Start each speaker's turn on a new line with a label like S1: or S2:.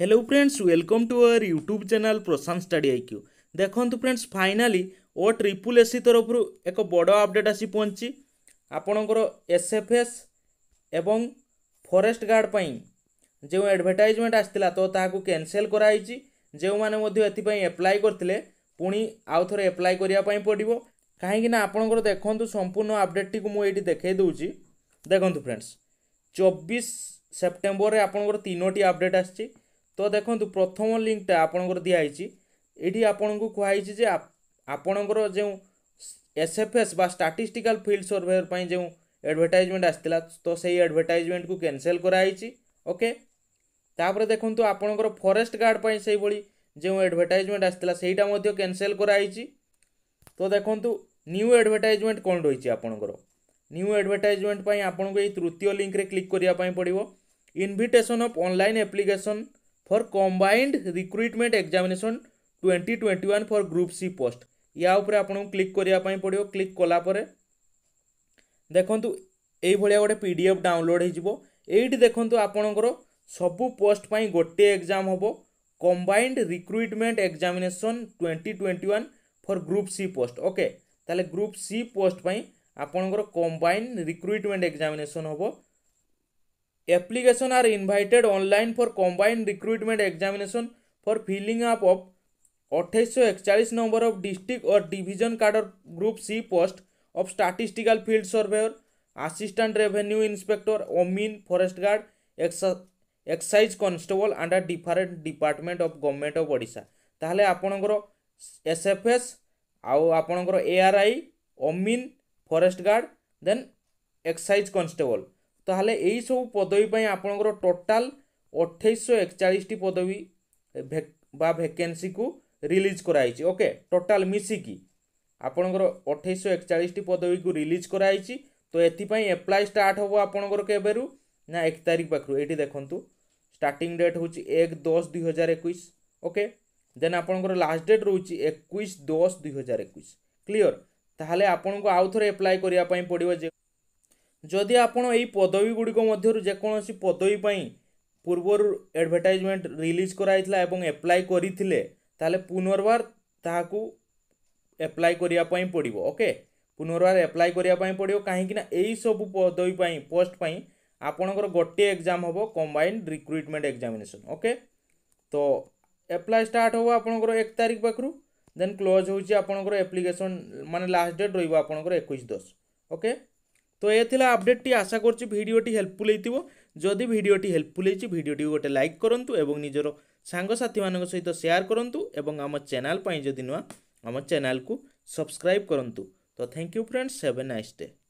S1: hello friends welcome to our YouTube channel Prashant study IQ ଦେଖନ୍ତୁ friends finally O triple S C ତରଫରୁ ଏକ ବଡ଼ update ଆସି ପହଞ୍ଚିଛି ଆପଣଙ୍କର ଏସ୍ ଏଫ୍ ଏସ୍ ଏବଂ ଫରେଷ୍ଟ ଗାର୍ଡ଼ ପାଇଁ ଯେଉଁ ଆଡ଼ଭର୍ଟାଇଜମେଣ୍ଟ ଆସିଥିଲା ତ ତାହାକୁ କ୍ୟାନସେଲ୍ କରାଯାଇଛି ଯେଉଁମାନେ ମଧ୍ୟ ଏଥିପାଇଁ ଆପ୍ଲାଏ କରିଥିଲେ ପୁଣି ଆଉ ଥରେ ଆପ୍ଲାଏ କରିବା ପାଇଁ ପଡ଼ିବ କାହିଁକିନା ଆପଣଙ୍କର ଦେଖନ୍ତୁ ସମ୍ପୂର୍ଣ୍ଣ ଅପଡ଼େଟ୍ଟିକୁ ମୁଁ ଏଇଠି ଦେଖାଇ ଦେଉଛି ଦେଖନ୍ତୁ ଫ୍ରେଣ୍ଡସ୍ ଚବିଶ ସେପ୍ଟେମ୍ବରରେ ଆପଣଙ୍କର ତିନୋଟି ଅପଡ଼େଟ୍ ଆସିଛି তো দেখন্তু ପ୍ରଥମ ଲିଙ୍କଟା ଆପଣଙ୍କର ଦିଆହେଇଛି ଏଠି ଆପଣଙ୍କୁ କୁହାହେଇଛି ଯେ ଆପଣଙ୍କର ଯେଉଁ ଏସ୍ ଏଫ୍ ଏସ୍ ବା ଷ୍ଟାଟିଷ୍ଟିକାଲ୍ ଫିଲ୍ଡ ସର୍ଭେୟର ପାଇଁ ଯେଉଁ ଆଡ଼ଭର୍ଟାଇଜମେଣ୍ଟ ଆସିଥିଲା ତ ସେଇ ଆଡ଼ଭର୍ଟାଇଜମେଣ୍ଟକୁ କ୍ୟାନସେଲ୍ କରାହେଇଛି ଓକେ ତାପରେ ଦେଖନ୍ତୁ ଆପଣଙ୍କର ଫରେଷ୍ଟ ଗାର୍ଡ଼ ପାଇଁ ସେଇଭଳି ଯେଉଁ ଆଡ଼ଭର୍ଟାଇଜମେଣ୍ଟ ଆସିଥିଲା ସେଇଟା ମଧ୍ୟ କ୍ୟାନସେଲ୍ କରାହେଇଛି ତ ଦେଖନ୍ତୁ ନ୍ୟୁ ଆଡ଼ଭର୍ଟାଇଜମେଣ୍ଟ କ'ଣ ରହିଛି ଆପଣଙ୍କର ନ୍ୟୁ ଆଡ଼ଭର୍ଟାଇଜମେଣ୍ଟ ପାଇଁ ଆପଣଙ୍କୁ ଏଇ ତୃତୀୟ ଲିଙ୍କରେ କ୍ଲିକ୍ କରିବା ପାଇଁ ପଡ଼ିବ invitation of online application for combined recruitment examination twenty twenty one for group C post या उपरे आपको क्लिक करने पड़ो क्लिक कलापर देखूँ यही भाया गोटे पी डी एफ डाउनलोड हो देखूँ आपणकर सब पोस्ट पर गोटे एग्जाम हम combined recruitment examination twenty twenty one for group C post okay ताले ग्रुप सी पोस्ट पर ଆପଣଙ୍କର କମ୍ବାଇନ୍ ରିକ୍ରୁଟମେଣ୍ଟ ଏକ୍ଜାମିନେସନ୍ ହେବ application are invited online for combined recruitment examination for filling up of अट्ठाईस सौ इकचालीस नंबर ऑफ डिस्ट्रिक्ट और division cadre group C post of statistical field surveyor assistant revenue inspector ओमिन forest guard excise constable under different department of government of Odisha ताहले आपणकर S F S आउ आपणकर A R I ओमिन forest guard then excise constable ତାହେଲେ ଏହିସବୁ ପଦବୀ ପାଇଁ ଆପଣଙ୍କର total ଅଠେଇଶହ ଏକଚାଳିଶଟି ପଦବୀ ବା ଭେକେନ୍ସିକୁ ରିଲିଜ୍ କରାଯାଇଛି ଓକେ ଟୋଟାଲ୍ ମିଶିକି ଆପଣଙ୍କର ଅଠେଇଶହ ଏକଚାଳିଶଟି ପଦବୀକୁ ରିଲିଜ୍ କରାଯାଇଛି ତ ଏଥିପାଇଁ ଆପ୍ଲାଏ ଷ୍ଟାର୍ଟ ହେବ ଆପଣଙ୍କର କେବେରୁ ନା ଏକ ତାରିଖ ପାଖରୁ ଏଇଠି ଦେଖନ୍ତୁ ଷ୍ଟାର୍ଟିଂ ଡେଟ୍ ହେଉଛି ଏକ ଦଶ ଦୁଇହଜାର ଏକୋଇଶ ଓକେ ଦେନ୍ ଆପଣଙ୍କର ଲାଷ୍ଟ ଡେଟ୍ ରହୁଛି ଏକୋଇଶ ଦଶ ଦୁଇହଜାର ଏକୋଇଶ କ୍ଲିଅର୍ ତାହେଲେ ଆପଣଙ୍କୁ ଆଉ ଥରେ ଆପ୍ଲାଏ କରିବା ପାଇଁ ପଡ଼ିବ ଯେ ଯଦି ଆପଣ ଏହି ପଦବୀଗୁଡ଼ିକ ମଧ୍ୟରୁ ଯେକୌଣସି ପଦବୀ ପାଇଁ ପୂର୍ବରୁ ଆଡ଼ଭର୍ଟାଇଜମେଣ୍ଟ ରିଲିଜ୍ କରାଯାଇଥିଲା ଏବଂ ଆପ୍ଲାଏ କରିଥିଲେ ତାହେଲେ ପୁନର୍ବାର ତାହାକୁ ଆପ୍ଲାଏ କରିବା ପାଇଁ ପଡ଼ିବ ଓକେ ପୁନର୍ବାର ଆପ୍ଲାଏ କରିବା ପାଇଁ ପଡ଼ିବ କାହିଁକିନା ଏହିସବୁ ପଦବୀ ପାଇଁ ପୋଷ୍ଟ ପାଇଁ ଆପଣଙ୍କର ଗୋଟିଏ ଏକ୍ଜାମ୍ ହେବ କମ୍ବାଇନ୍ଡ ରିକ୍ରୁଟମେଣ୍ଟ ଏକ୍ଜାମିନେସନ୍ ଓକେ ତ ଆପ୍ଲାଏ ଷ୍ଟାର୍ଟ ହେବ ଆପଣଙ୍କର ଏକ ତାରିଖ ପାଖରୁ ଦେନ୍ କ୍ଲୋଜ୍ ହେଉଛି ଆପଣଙ୍କର ଆପ୍ଲିକେସନ୍ ମାନେ ଲାଷ୍ଟ ଡେଟ୍ ରହିବ ଆପଣଙ୍କର ଏକୋଇଶ ଦଶ ଓକେ তো এ লা আপডেটটি আশা করছি ভিডিওটি হেল্পফুল হয়েছিল যদি ভিডিওটি হেল্পফুল হয়েছে ভিডিওটি গোটে লাইক করতু এবং নিজের সাংসাথী মান সহ সেয়ার করতু এবং আমার চ্যানেল যদি নয় আমার চ্যানেলকে সবসক্রাইব করতু তো thank you friends have a nice day